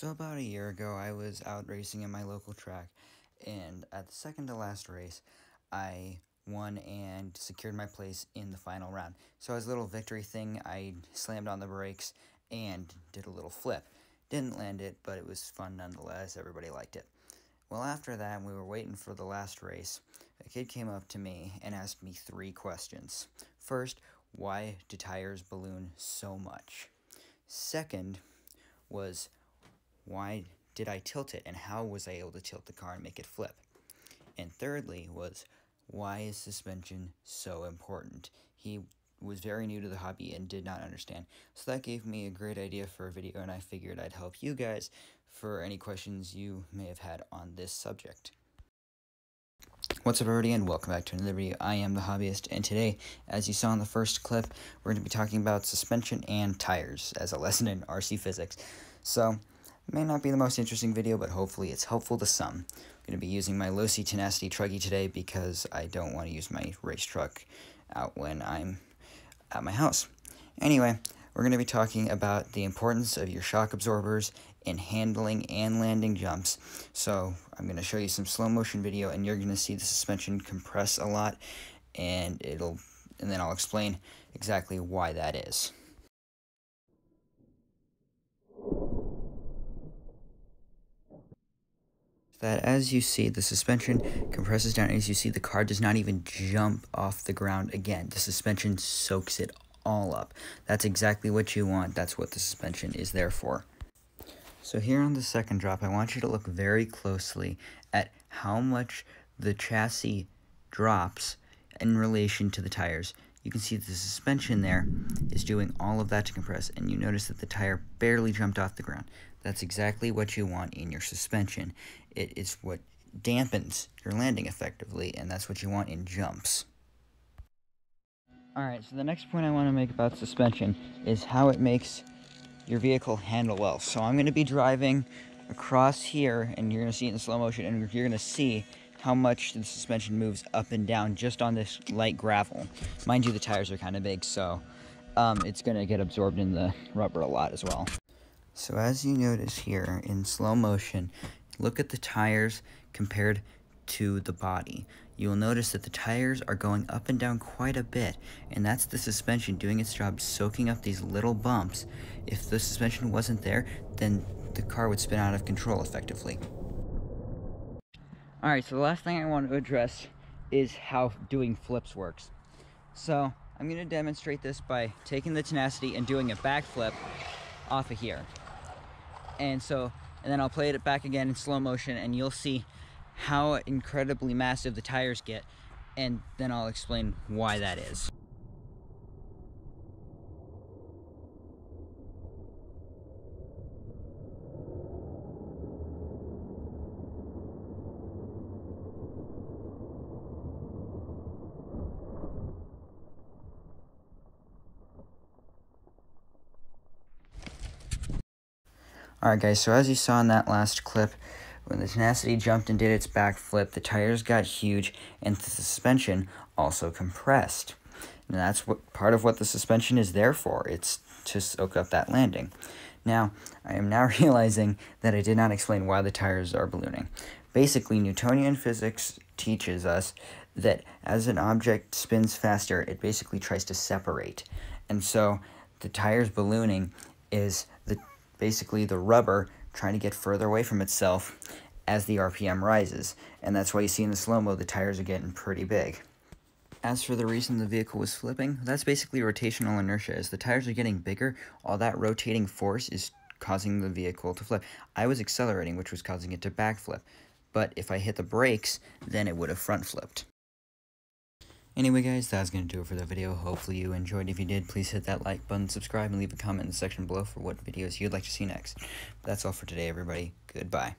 So about a year ago, I was out racing in my local track, and at the second to last race, I won and secured my place in the final round. So as a little victory thing, I slammed on the brakes and did a little flip. Didn't land it, but it was fun nonetheless. Everybody liked it. Well, after that, we were waiting for the last race. A kid came up to me and asked me three questions. First, why do tires balloon so much? Second was, why did I tilt it and how was I able to tilt the car and make it flip? And thirdly was, why is suspension so important? He was very new to the hobby and did not understand. So that gave me a great idea for a video and I figured I'd help you guys for any questions you may have had on this subject. What's up everybody and welcome back to another video. I am the Hobbyist and today, as you saw in the first clip, we're going to be talking about suspension and tires as a lesson in RC physics. So, may not be the most interesting video, but hopefully it's helpful to some. I'm going to be using my Losi Tenacity Truggy today because I don't want to use my race truck out when I'm at my house. Anyway, we're going to be talking about the importance of your shock absorbers in handling and landing jumps. So I'm going to show you some slow motion video and you're going to see the suspension compress a lot and it'll and then I'll explain exactly why that is. That as you see the suspension compresses down as you see the car does not even jump off the ground again the suspension soaks it all up. That's exactly what you want. That's what the suspension is there for. So here on the second drop i want you to look very closely at how much the chassis drops in relation to the tires you can see the suspension there is doing all of that to compress and you notice that the tire barely jumped off the ground that's exactly what you want in your suspension. It is what dampens your landing effectively, and that's what you want in jumps. Alright, so the next point I want to make about suspension is how it makes your vehicle handle well. So I'm going to be driving across here, and you're going to see it in slow motion, and you're going to see how much the suspension moves up and down just on this light gravel. Mind you, the tires are kind of big, so um, it's going to get absorbed in the rubber a lot as well. So as you notice here in slow motion, look at the tires compared to the body. You will notice that the tires are going up and down quite a bit, and that's the suspension doing its job soaking up these little bumps. If the suspension wasn't there, then the car would spin out of control effectively. Alright, so the last thing I want to address is how doing flips works. So, I'm going to demonstrate this by taking the tenacity and doing a backflip off of here and so and then I'll play it back again in slow motion and you'll see how incredibly massive the tires get and then I'll explain why that is. Alright guys, so as you saw in that last clip, when the Tenacity jumped and did its backflip, the tires got huge and the suspension also compressed. And that's what part of what the suspension is there for. It's to soak up that landing. Now, I am now realizing that I did not explain why the tires are ballooning. Basically, Newtonian physics teaches us that as an object spins faster, it basically tries to separate. And so the tires ballooning is basically the rubber trying to get further away from itself as the RPM rises. And that's why you see in the slow-mo the tires are getting pretty big. As for the reason the vehicle was flipping, that's basically rotational inertia. As the tires are getting bigger, all that rotating force is causing the vehicle to flip. I was accelerating, which was causing it to backflip. But if I hit the brakes, then it would have front flipped. Anyway guys, that's going to do it for the video. Hopefully you enjoyed. If you did, please hit that like button, subscribe, and leave a comment in the section below for what videos you'd like to see next. That's all for today, everybody. Goodbye.